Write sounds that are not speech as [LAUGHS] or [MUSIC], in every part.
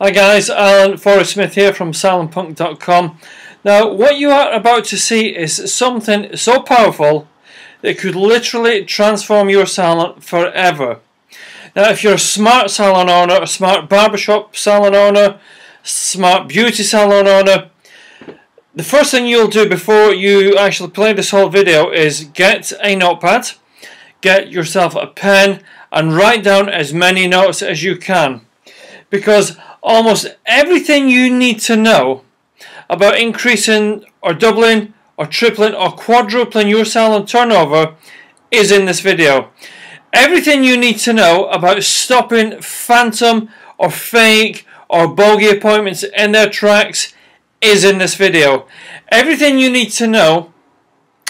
Hi guys, Alan Forrest Smith here from salonpunk.com. Now what you are about to see is something so powerful that could literally transform your salon forever. Now if you're a smart salon owner, a smart barbershop salon owner, smart beauty salon owner, the first thing you'll do before you actually play this whole video is get a notepad, get yourself a pen and write down as many notes as you can because almost everything you need to know about increasing or doubling or tripling or quadrupling your salon turnover is in this video. Everything you need to know about stopping phantom or fake or bogey appointments in their tracks is in this video. Everything you need to know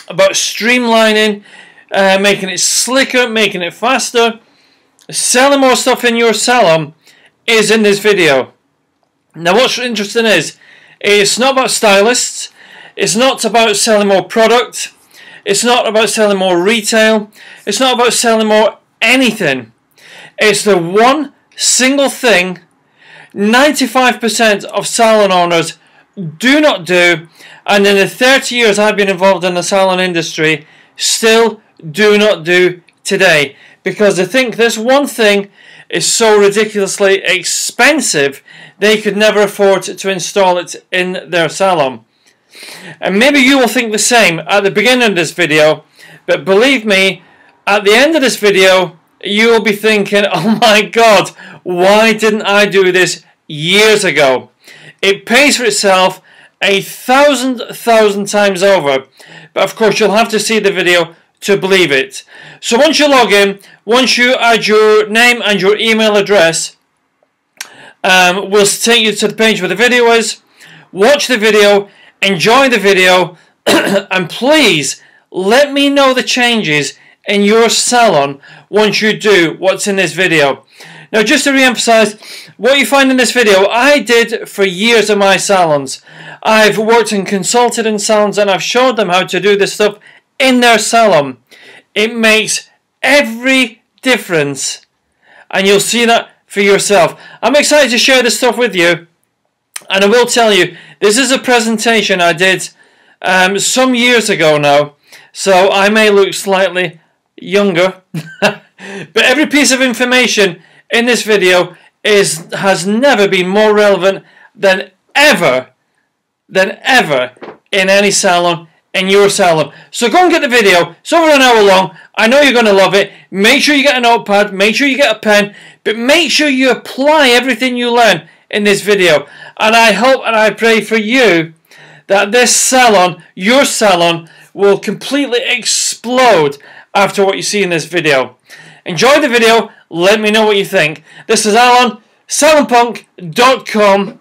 about streamlining, uh, making it slicker, making it faster, selling more stuff in your salon is in this video. Now what's interesting is, it's not about stylists, it's not about selling more product, it's not about selling more retail, it's not about selling more anything. It's the one single thing 95% of salon owners do not do. And in the 30 years I've been involved in the salon industry still do not do today because they think this one thing is so ridiculously expensive they could never afford to install it in their salon. And maybe you will think the same at the beginning of this video, but believe me, at the end of this video, you will be thinking, [LAUGHS] oh my god, why didn't I do this years ago? It pays for itself a thousand thousand times over. But of course, you'll have to see the video to believe it. So once you log in, once you add your name and your email address, um, we'll take you to the page where the video is. Watch the video, enjoy the video, [CLEARS THROAT] and please let me know the changes in your salon once you do what's in this video. Now just to re-emphasize, what you find in this video, I did for years in my salons. I've worked and consulted in salons and I've showed them how to do this stuff in their salon. It makes every difference and you'll see that for yourself. I'm excited to share this stuff with you and I will tell you this is a presentation I did um, some years ago now so I may look slightly younger [LAUGHS] but every piece of information in this video is has never been more relevant than ever than ever in any salon in your salon. So go and get the video. It's over an hour long. I know you're going to love it. Make sure you get a notepad. Make sure you get a pen. But make sure you apply everything you learn in this video. And I hope and I pray for you that this salon, your salon, will completely explode after what you see in this video. Enjoy the video. Let me know what you think. This is Alan, salonpunk.com